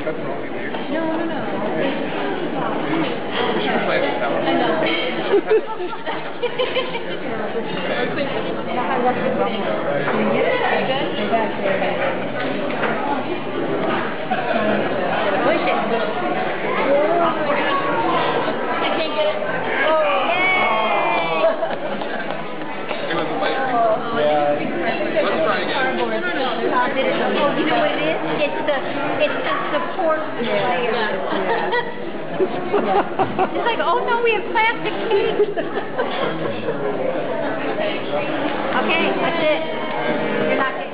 No, no, no. We should play this out. I know. Push it. I can't get it. Oh, yay! It was a light Let's try again. No, no, no. You know what it is? It's the, it's the support layer. It's like, oh no, we have plastic cake. Okay, that's it. You're not getting